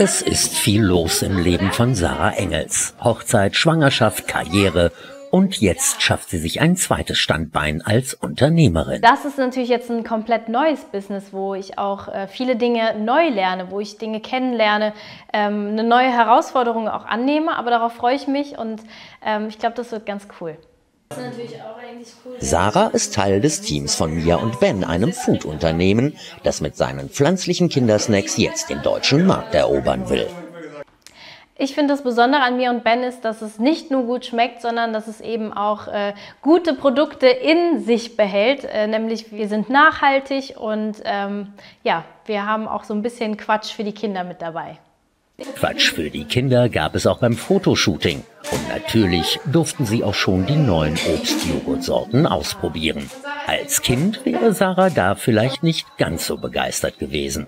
Es ist viel los im Leben von Sarah Engels. Hochzeit, Schwangerschaft, Karriere und jetzt schafft sie sich ein zweites Standbein als Unternehmerin. Das ist natürlich jetzt ein komplett neues Business, wo ich auch äh, viele Dinge neu lerne, wo ich Dinge kennenlerne, ähm, eine neue Herausforderung auch annehme, aber darauf freue ich mich und ähm, ich glaube, das wird ganz cool. Sarah ist Teil des Teams von Mia und Ben, einem Food-Unternehmen, das mit seinen pflanzlichen Kindersnacks jetzt den deutschen Markt erobern will. Ich finde das Besondere an mir und Ben ist, dass es nicht nur gut schmeckt, sondern dass es eben auch äh, gute Produkte in sich behält. Äh, nämlich wir sind nachhaltig und ähm, ja, wir haben auch so ein bisschen Quatsch für die Kinder mit dabei. Quatsch für die Kinder gab es auch beim Fotoshooting. Und natürlich durften sie auch schon die neuen Obstjoghurtsorten ausprobieren. Als Kind wäre Sarah da vielleicht nicht ganz so begeistert gewesen.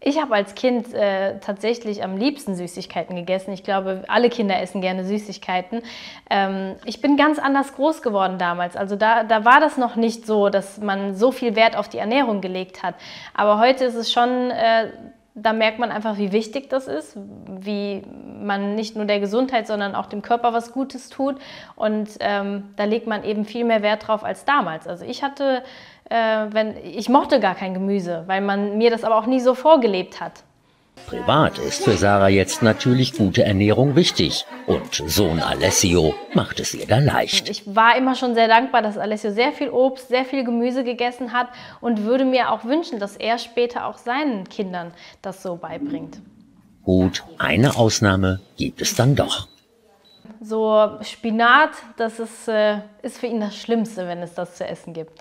Ich habe als Kind äh, tatsächlich am liebsten Süßigkeiten gegessen. Ich glaube, alle Kinder essen gerne Süßigkeiten. Ähm, ich bin ganz anders groß geworden damals. Also da, da war das noch nicht so, dass man so viel Wert auf die Ernährung gelegt hat. Aber heute ist es schon äh, da merkt man einfach, wie wichtig das ist, wie man nicht nur der Gesundheit, sondern auch dem Körper was Gutes tut. Und ähm, da legt man eben viel mehr Wert drauf als damals. Also ich hatte, äh, wenn, ich mochte gar kein Gemüse, weil man mir das aber auch nie so vorgelebt hat. Privat ist für Sarah jetzt natürlich gute Ernährung wichtig. Und Sohn Alessio macht es ihr da leicht. Ich war immer schon sehr dankbar, dass Alessio sehr viel Obst, sehr viel Gemüse gegessen hat und würde mir auch wünschen, dass er später auch seinen Kindern das so beibringt. Gut, eine Ausnahme gibt es dann doch. So Spinat, das ist, äh, ist für ihn das Schlimmste, wenn es das zu essen gibt.